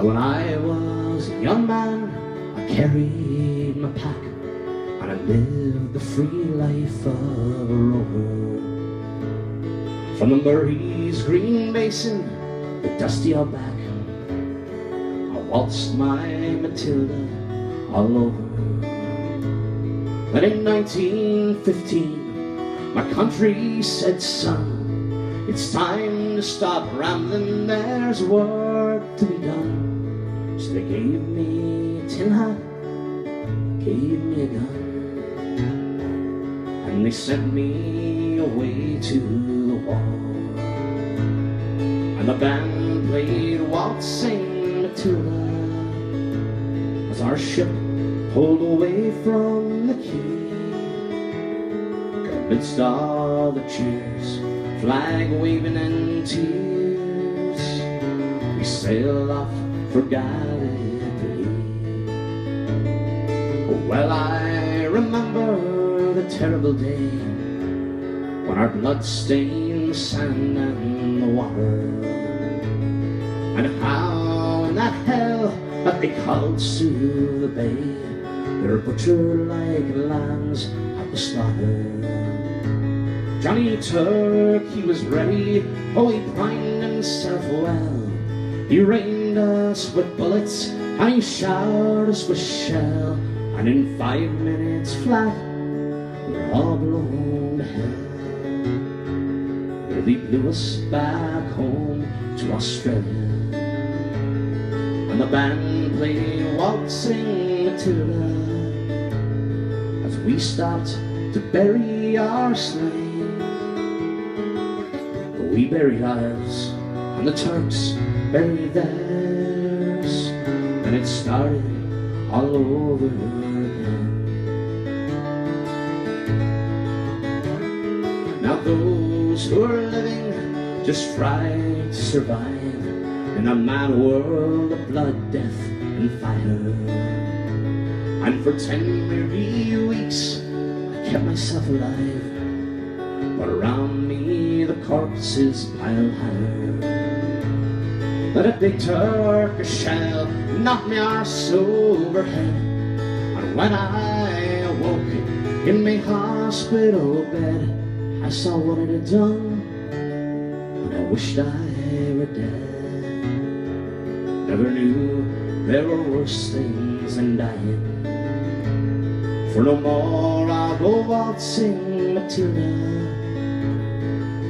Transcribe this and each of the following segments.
Now when I was a young man, I carried my pack and I lived the free life of a rover. From the Murray's green basin, the dusty outback, I waltzed my Matilda all over. But in 1915, my country said, son, it's time to stop rambling, there's work to be done. They gave me tin hat, gave me a gun, and they sent me away to the war. And the band played waltzing Matilda as our ship pulled away from the quay. Amidst all the cheers, flag waving and tears, we sailed off for Gallipoli. Well, I remember the terrible day when our blood stained the sand and the water, and how in that hell that they called Suvla Bay, they were butchered like lambs at the slaughter. Johnny Turk, he was ready, oh, he primed himself well. He rained us with bullets, and he showered us with shell. And in five minutes flat, we were all blown to hell. They blew us back home to Australia. And the band played Waltzing Matilda as we stopped to bury our slain. We buried ours, the Turks buried theirs, and it started all over again. Now those who are living just try to survive in a mad world of blood, death, and fire. And for ten weary weeks, I kept myself alive. But around me the corpses piled higher. Then a big Turkish shell knocked me arse overhead. And when I awoke in my hospital bed, I saw what it had done, and I wished I were dead. Never knew there were worse things than dying. For no more I'll go waltzing Matilda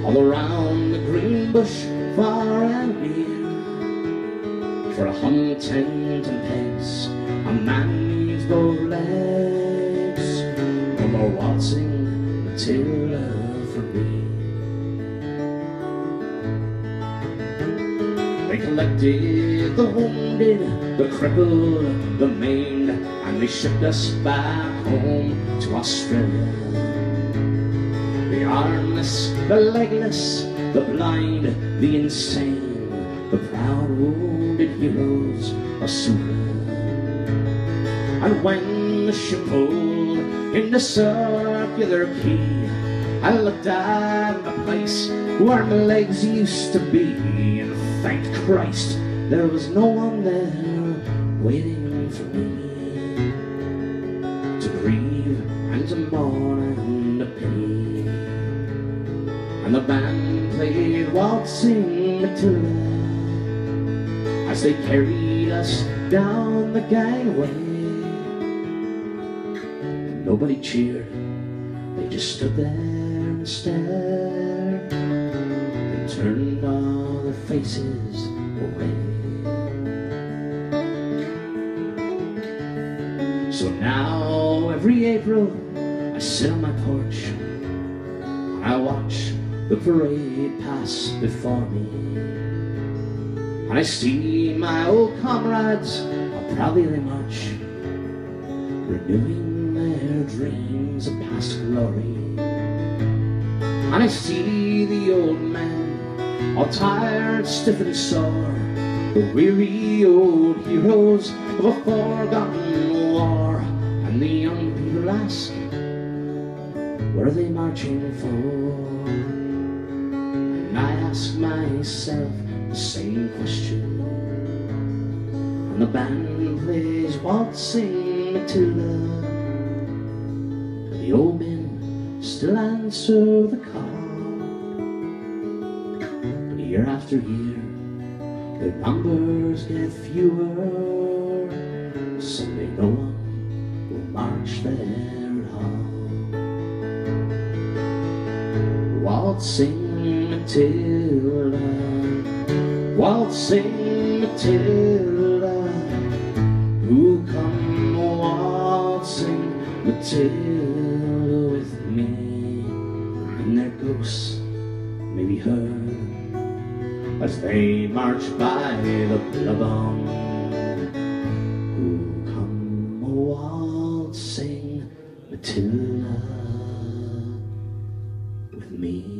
all around the green bush far and near. For a hung tent and a man needs both legs. No more waltzing Matilda for me. They collected the wounded, the crippled, the maimed, and they shipped us back home to Australia. The armless, the legless, the blind, the insane, the proud wounded heroes of Suvla. And when the ship pulled in the circular quay, I looked at the place where my legs used to be, and thank Christ there was no one there waiting for me to grieve and to mourn and to pity. And the band played waltzing Matilda as they carried us down the gangway. Nobody cheered, they just stood there and stared and turned all their faces away. So now every April I sit on my porch and I watch the parade pass before me. And I see my old comrades, how proudly they march, renewing their dreams of past glory. And I see the old men, all tired, stiff and sore, the weary old heroes of a forgotten war. And the young people ask, what are they marching for? Ask myself the same question. And the band plays waltzing Matilda the old men still answer the call. But year after year Their numbers get fewer. Someday no one will march there at all. Waltzing Matilda. Waltzing Matilda. Who come waltzing Matilda with me? And their ghosts may be heard As they march by the Billabong. Who come waltzing Matilda with me